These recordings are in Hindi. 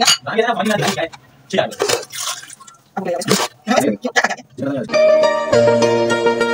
ना है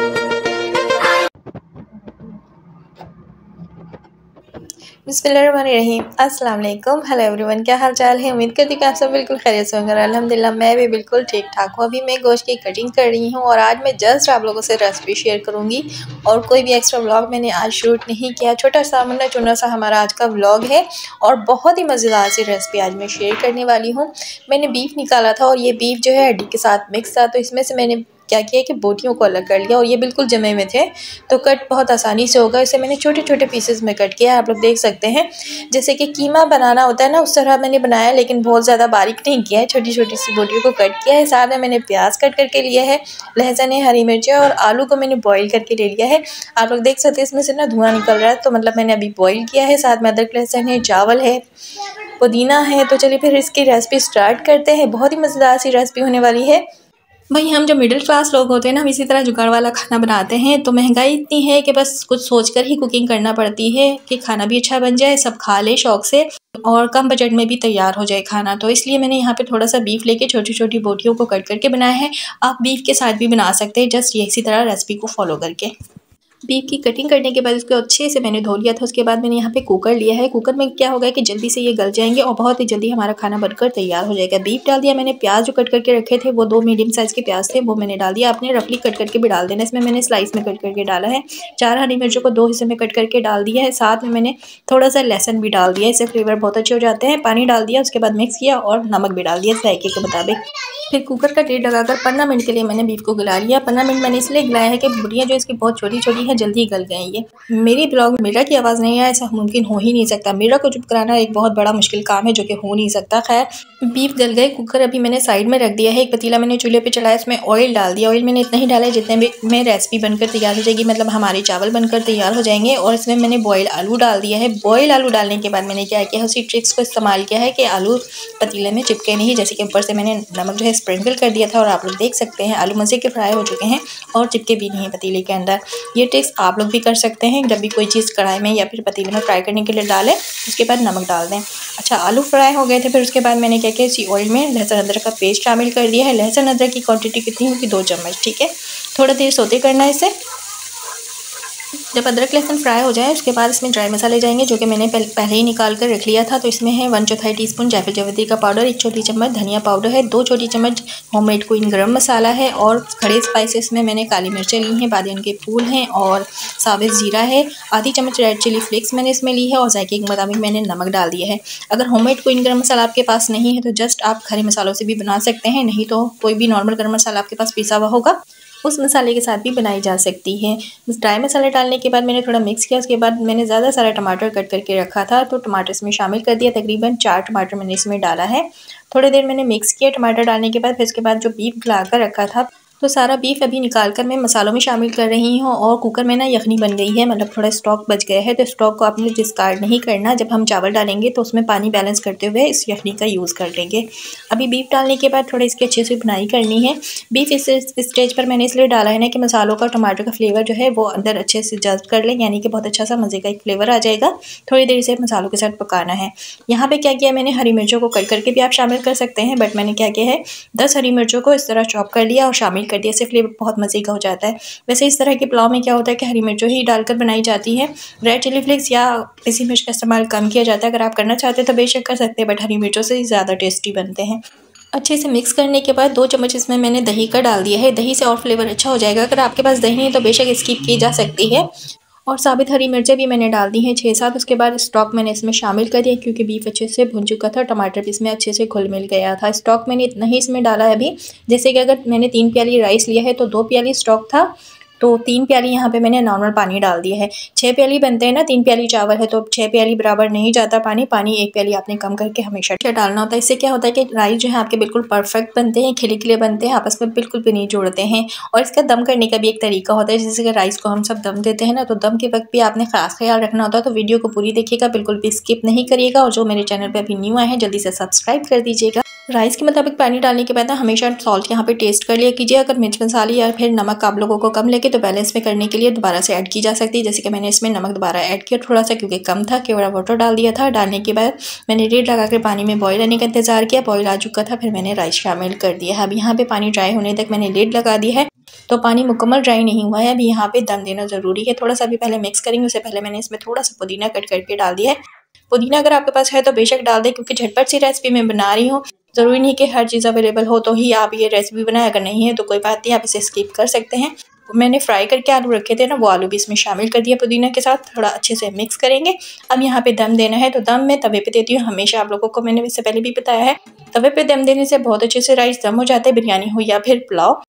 बिस्मिल्लाहिर्रहमानिर्रहीम। अस्सलाम वालेकुम हेलो एवरीवन, क्या हाल चाल है? उम्मीद करती हूँ कि आप सब बिल्कुल खैरियत से होंगे अल्हम्दुलिल्लाह, मैं भी बिल्कुल ठीक ठाक हूँ। अभी मैं गोश्त की कटिंग कर रही हूँ और आज मैं जस्ट आप लोगों से रेसिपी शेयर करूँगी और कोई भी एक्स्ट्रा व्लॉग मैंने आज शूट नहीं किया। छोटा सा मुन्ना चुना सा हमारा आज का व्लॉग है और बहुत ही मज़ेदार सी रेसिपी आज मैं शेयर करने वाली हूँ। मैंने बीफ निकाला था और ये बीफ जो है हड्डी के साथ मिक्स था तो इसमें से मैंने क्या किया कि बोटियों को अलग कर लिया और ये बिल्कुल जमे में थे। तो कट बहुत आसानी से होगा। इसे मैंने छोटे छोटे पीसेस में कट किया। आप लोग देख सकते हैं। जैसे कि कीमा बनाना होता है ना, उस तरह मैंने बनाया लेकिन बहुत ज़्यादा बारीक नहीं किया है। छोटी छोटी सी बोटियों को कट किया है। साथ में मैंने प्याज कट करके लिया है, लहसुन है हरी मिर्चें और आलू को मैंने बॉयल करके ले लिया है। आप लोग देख सकते हैं, इसमें से ना धुआँ निकल रहा है तो मतलब मैंने अभी बॉयल किया है। साथ में अदरक, लहसुन है, चावल है, पुदीना है। तो चलिए फिर इसकी रेसिपी स्टार्ट करते हैं। बहुत ही मज़ेदार सी रेसिपी होने वाली है। भाई हम जो मिडिल क्लास लोग होते हैं ना, हम इसी तरह जुगाड़ वाला खाना बनाते हैं तो महँगाई इतनी है कि बस कुछ सोच कर ही कुकिंग करना पड़ती है कि खाना भी अच्छा बन जाए, सब खा ले शौक से और कम बजट में भी तैयार हो जाए खाना। तो इसलिए मैंने यहाँ पे थोड़ा सा बीफ लेके छोटी छोटी बोटियों को कट करके बनाया है। आप बीफ के साथ भी बना सकते हैं जस्ट इसी तरह रेसिपी को फॉलो करके। बीफ की कटिंग करने के बाद उसको अच्छे से मैंने धो लिया था। उसके बाद मैंने यहाँ पे कुकर लिया है। कुकर में क्या होगा कि जल्दी से ये गल जाएँगे और बहुत ही जल्दी हमारा खाना बनकर तैयार हो जाएगा। बीफ डाल दिया मैंने, प्याज जो कट करके रखे थे, वो दो मीडियम साइज़ के प्याज थे, वो मैंने डाल दिया। आपने रफली कट करके भी डाल देना। इसमें मैंने स्लाइस में कट करके डाला है। चार हरी मिर्चों को दो हिस्से में कट करके डाल दिया है। साथ में मैंने थोड़ा सा लहसन भी डाल दिया। इससे फ्लेवर बहुत अच्छे हो जाते हैं। पानी डाल दिया, उसके बाद मिक्स किया और नमक भी डाल दिया जायके के मुताबिक। फिर कुकर का टेट लगाकर पंद्रह मिनट के लिए मैंने बीफ को गला लिया। पंद्रह मिनट मैंने इसलिए गलाया है कि बुढ़ियाँ जो इसकी बहुत छोटी छोटी है जल्दी गल गए ये। मेरी ब्लॉग मेरा की आवाज़ नहीं है ऐसा मुमकिन हो ही नहीं सकता। मेरा को चुप कराना एक बहुत बड़ा मुश्किल काम है, जो कि हो नहीं सकता। खैर, बीफ गल गए, कुकर अभी मैंने साइड में रख दिया है। एक पतीला मैंने चूल्हे पर चलाया उसमें ऑयल डाल दिया। ऑयल मैंने इतना ही डाला है जितने भी में रेसिपी बनकर तैयार हो जाएगी। मतलब हमारे चावल बनकर तैयार हो जाएँगे और इसमें मैंने बॉयल आलू डाल दिया है। बॉयल आलू डालने के बाद मैंने क्या किया, उसी ट्रिक्स को इस्तेमाल किया है कि आलू पतीले में चिपके नहीं, जैसे कि ऊपर से मैंने नमक जो है स्प्रिंकल कर दिया था और आप लोग देख सकते हैं, आलू मज़े के फ्राई हो चुके हैं और चिपके भी नहीं है पतीले के अंदर। ये ट्रिक्स आप लोग भी कर सकते हैं। जब भी कोई चीज़ कढ़ाई में या फिर पतीले में फ्राई करने के लिए डालें, उसके बाद नमक डाल दें। अच्छा आलू फ्राई हो गए थे, फिर उसके बाद मैंने क्या किया, इसी ऑयल में लहसुन अदरक का पेस्ट शामिल कर दिया है। लहसुन अदरक की क्वान्टिटी कितनी होगी? दो चम्मच, ठीक है? थोड़ा देर सोते करना है इसे। जब अदरक लहसुन फ्राई हो जाए, उसके बाद इसमें ड्राई मसाले जाएँगे, जो कि मैंने पहले ही निकाल कर रख लिया था। तो इसमें है वन चौथाई टीस्पून जायफल जवती का पाउडर, एक छोटी चम्मच धनिया पाउडर है, दो छोटी चम्मच होममेड क्वीन गरम मसाला है, और खड़े स्पाइसेस में मैंने काली मिर्चें ली हैं, बादियन के फूल हैं, और साबित ज़ीरा है। आधी चम्मच रेड चिली फ्लेक्स मैंने इसमें ली है, और जायके के मुताबिक मैंने नमक डाल दिया है। अगर होममेड क्वीन गरम मसाला आपके पास नहीं है तो जस्ट आप खड़े मसालों से भी बना सकते हैं, नहीं तो कोई भी नॉर्मल गर्म मसाला आपके पास पिसा हुआ होगा। उस मसाले के साथ भी बनाई जा सकती है। ड्राई मसाला डालने के बाद मैंने थोड़ा मिक्स किया, उसके बाद मैंने ज़्यादा सारा टमाटर कट करके रखा था तो टमाटर इसमें शामिल कर दिया। तकरीबन चार टमाटर मैंने इसमें डाला है। थोड़ी देर मैंने मिक्स किया टमाटर डालने के बाद, फिर उसके बाद जो बीफ गला रखा था तो सारा बीफ अभी निकाल कर मैं मसालों में शामिल कर रही हूँ और कुकर में ना यखनी बन गई है मतलब थोड़ा स्टॉक बच गया है तो स्टॉक को आपने डिस्कार्ड नहीं करना। जब हम चावल डालेंगे तो उसमें पानी बैलेंस करते हुए इस यखनी का यूज़ कर लेंगे अभी बीफ डालने के बाद थोड़ा इसकी अच्छे से बुनाई करनी है। बीफ इस स्टेज पर मैंने इसलिए डाला है ना कि मसालों का, टमाटर का फ्लेवर जो है वो अंदर अच्छे से जज्ब कर लें, यानी कि बहुत अच्छा सा मज़े का एक फ्लेवर आ जाएगा। थोड़ी देर से मसालों के साथ पकाना है। यहाँ पर क्या किया मैंने, हरी मिर्चों को कट करके भी आप शामिल कर सकते हैं बट मैंने क्या किया है, दस हरी मिर्चों को इस तरह चॉप कर लिया और शामिल कर दिया इससे फ्लेवर बहुत मज़े का हो जाता है। वैसे इस तरह के पुलाव में क्या होता है कि हरी मिर्चों ही डालकर बनाई जाती है। रेड चिली फ्लेक्स या इसी मिर्च का इस्तेमाल कम किया जाता है। अगर आप करना चाहते हैं तो बेशक कर सकते हैं बट हरी मिर्चों से ज़्यादा टेस्टी बनते हैं। अच्छे से मिक्स करने के बाद दो चम्मच इसमें मैंने दही का डाल दिया है। दही से और फ्लेवर अच्छा हो जाएगा। अगर आपके पास दही नहीं तो बेशक स्किप की जा सकती है। और साबित हरी मिर्चें भी मैंने डाल दी हैं छः सात। उसके बाद स्टॉक मैंने इसमें शामिल कर दिया क्योंकि बीफ अच्छे से भुन चुका था, टमाटर भी इसमें अच्छे से घुल मिल गया था। स्टॉक मैंने इतना ही इसमें डाला है अभी, जैसे कि अगर मैंने तीन प्याली राइस लिया है तो दो प्याली स्टॉक था। तो तीन प्याली यहाँ पे मैंने नॉर्मल पानी डाल दिया है। छः प्याली बनते हैं ना, तीन प्याली चावल है तो छः प्याली बराबर नहीं जाता पानी पानी एक प्याली आपने कम करके हमेशा डालना होता है। इससे क्या होता है कि राइस जो है आपके बिल्कुल परफेक्ट बनते हैं, खिले खिले बनते हैं, आपस में बिल्कुल भी नहीं जोड़ते हैं। और इसका दम करने का भी एक तरीका होता है, जैसे कि राइस को हम सब दम देते हैं ना तो दम के वक्त भी आपने खास ख्याल रखना होता है तो वीडियो को पूरी देखिएगा, बिल्कुल भी स्किप नहीं करिएगा। और जो मेरे चैनल पर अभी न्यू आए हैं, जल्दी से सब्सक्राइब कर दीजिएगा। राइस के मुताबिक पानी डालने के बाद हमेशा सॉल्ट यहाँ पे टेस्ट कर लिया कीजिए। अगर मिर्च मसाले या फिर नमक आप लोगों को कम लगे तो बैलेंस में करने के लिए दोबारा से ऐड की जा सकती है। जैसे कि मैंने इसमें नमक दोबारा ऐड किया थोड़ा सा क्योंकि कम था, केवड़ा वाटर डाल दिया था। डालने के बाद मैंने रेड लगा कर पानी में बॉयल आने का इंतज़ार किया। बॉयल आ चुका था, फिर मैंने राइस शामिल कर दिया। है अब यहाँ पर पानी ड्राई होने तक मैंने लेड लगा दिया है। तो पानी मुकम्मल ड्राई नहीं हुआ है। अभी यहाँ पे दम देना ज़रूरी है। थोड़ा सा अभी पहले मिक्स करेंगे, उससे पहले मैंने इसमें थोड़ा सा पुदीना कट करके डाल दिया है। पुदीना अगर आपके पास है तो बेशक डाल दें, क्योंकि झटपट सी रेसिपी मैं बना रही हूँ। ज़रूरी नहीं कि हर चीज़ अवेलेबल हो तो ही आप ये रेसिपी बनाए। अगर नहीं है तो कोई बात नहीं, आप इसे स्किप कर सकते हैं। मैंने फ्राई करके आलू रखे थे ना, वो आलू भी इसमें शामिल कर दिया पुदीना के साथ। थोड़ा अच्छे से मिक्स करेंगे। अब यहाँ पे दम देना है तो दम मैं तवे पे देती हूँ। हमेशा आप लोगों को मैंने इससे पहले भी बताया है। तवे पे दम देने से बहुत अच्छे से राइस दम हो जाते हैं, बिरयानी हो या फिर पुलाव।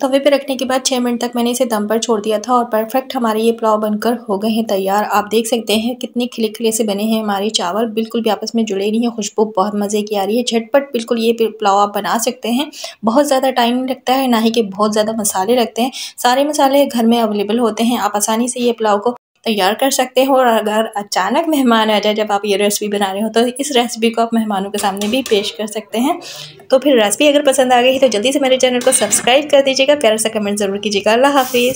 तवे पे रखने के बाद छः मिनट तक मैंने इसे दम पर छोड़ दिया था और परफेक्ट हमारे ये पुलाव बनकर हो गए हैं तैयार। आप देख सकते हैं कितने खिले खिले से बने हैं हमारे चावल। बिल्कुल भी आपस में जुड़े नहीं है, खुशबू बहुत मज़े की आ रही है। झटपट बिल्कुल ये पुलाव आप बना सकते हैं। बहुत ज़्यादा टाइम नहीं लगता है, ना ही कि बहुत ज़्यादा मसाले लगते हैं। सारे मसाले घर में अवेलेबल होते हैं। आप आसानी से ये पुलाव को तैयार कर सकते हो और अगर अचानक मेहमान आ जाए, जब आप ये रेसिपी बना रहे हो तो इस रेसिपी को आप मेहमानों के सामने भी पेश कर सकते हैं। तो फिर रेसिपी अगर पसंद आ गई तो जल्दी से मेरे चैनल को सब्सक्राइब कर दीजिएगा। प्यार सा कमेंट ज़रूर कीजिएगा। अल्लाह हाफिज़।